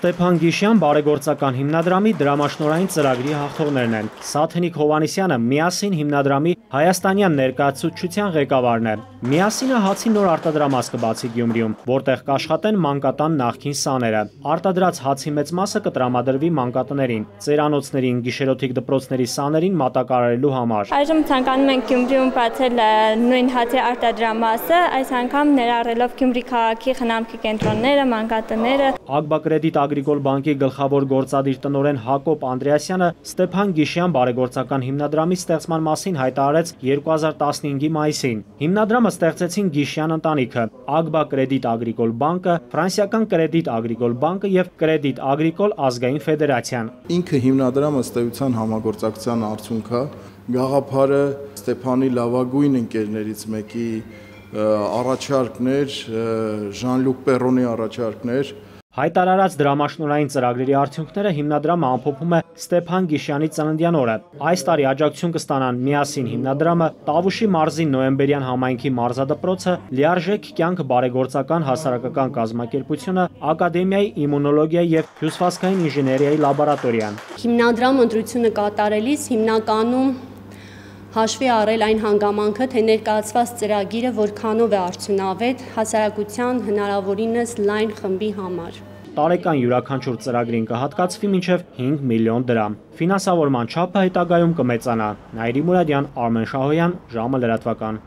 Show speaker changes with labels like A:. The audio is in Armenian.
A: Ստեփան Գիշյան բարեգործական հիմնադրամի դրամաշնորային ծրագրի հաղթողներն են։ Սաթենիկ Հովանիսյանը միասին հիմնադրամի հայաստանյան ներկայացուցչության ղեկավարն է։ Միասինը հացի նոր արտադրամաս կբացի Գյումրիում, որտեղ կաշխատեն մանկատան նախքին սաները։ Արտադրած հացի մեծ մասը կտրամադրվի մանկատներին, ծերանոցներին, գիշերօթիկ դպրոցների սաներին մատակարարելու համար։
B: Այժմ ցանկանում ենք Գյումրիում բացել նույն հացի արտադրամասը, այս անգամ ներառելով Գյումրի քաղաքի խնամքի կենտրոնները, մանկատները։
A: Ագբա կրեդիտ Ագրիկոլ բանկի գլխավոր գործադիր տնօրեն Հակոբ Անդրեասյանը Ստեփան Գիշյան բարեգործական հիմնադրամի ստեղծման մասին հայտարարեց 2015-ի մայիսին։ Հիմնադրամը ստեղծեցին Գիշյան ընտանիքը, Ագբա Կրեդիտ Ագրիկոլ բանկը, Ֆրանսիական Կրեդիտ Ագրիկոլ բանկը եւ Կրեդիտ Ագրիկոլ ազգային ֆեդերացիան։
C: Ինքը հիմնադրամը ըստեյության համագործակցության արդյունք է։ Գաղափարը Ստեփանի լավագույն ընկերներից մեկի առաջարկներ, Ժան-Լուկ Պերոնի առաջարկներ
A: Հայտարարած դրամաշնորային ծրագրերի արդյունքները հիմնադրամը ամփոփում է Ստեփան Գիշյանի ծննդյան օրը։ Այս տարի աջակցություն կստանան միասին հիմնադրամը, Տավուշի մարզի նոյեմբերյան համայնքի մարզադպրոցը, Լիարժեք կյանք բարեգործական հասարակական կազմակերպությունը, Ակադեմիայի իմունոլոգիայի եւ հյուսվածքային ինժեներիայի լաբորատորիան։
D: Հիմնադրամ ընտրությունը կատարելիս հիմնականում հաշվի առել այն հանգամանքը, թե ներկայացված ծրագիրը որքանով է արդյունավետ հասարակության հնարավորինս լայն խմբի համար։
A: Տարեկան յուրաքանչյուր ծրագրին կհատկացվի մինչև 5 միլիոն դրամ։ Ֆինանսավորման չափը հետագայում կմեծանա։ Նայիրի Մուրադյան, Արմեն Շահոյան, ժամը լրատվական։